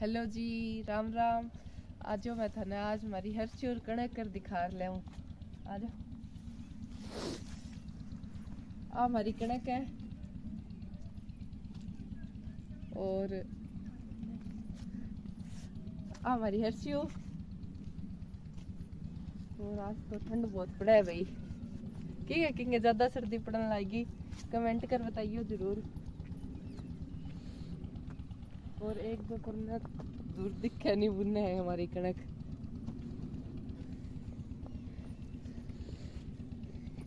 Hello जी, राम राम। आज मैं थाने, आज हमारी हर्षी और कणक कर दिखा ले आज। आ हमारी कणक है। और आ हमारी हर्षी और आज तो ठंड बहुत पड़ा है भाई। की है कि ज़्यादा सर्दी पड़ने लगेगी कमेंट कर बताइयो ज़रूर। और एक दो पन्ना दूर दिखे नहीं बुने है हमारी कणक।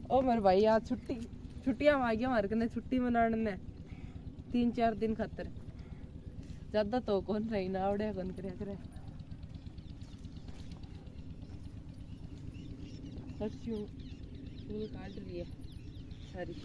ओ मेरे भाई, आज छुट्टी, छुट्टियाँ आ गई हमारे कने छुट्टी मनाने। ने तीन चार दिन खातर। ज़्यादा तो कौन रही ना आवड़े कौन करे। करे फूल काट रही सारी।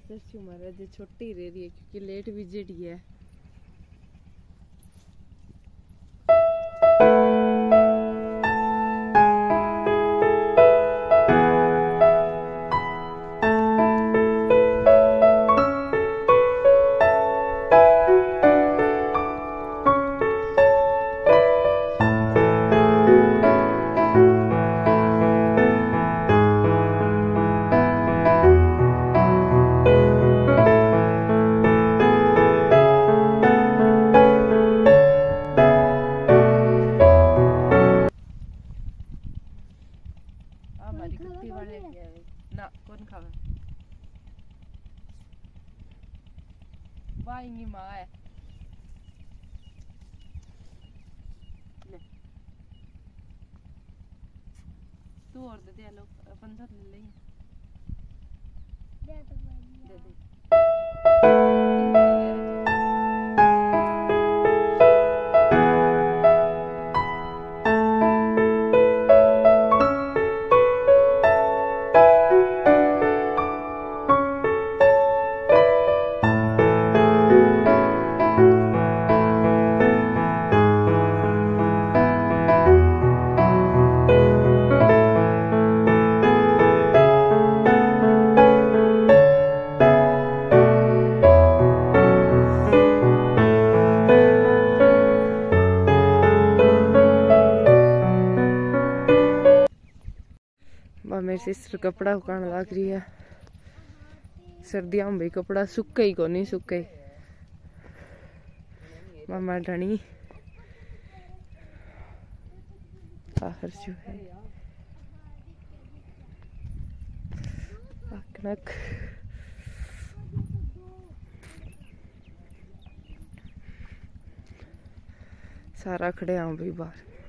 सरसी है जो छोटी रह रही है क्योंकि लेट विज़िट ही है ना Buying खावे my. तू और दे दे लो अपन सब ले लेंगे दे दे। सिस्टर कपड़ा उकान लग रही है। सर्दियों में भाई कपड़ा सुखे ही को नहीं सुखे मामा ढणी हर्षु है कनक सारा खड़े आऊँ भाई बाहर।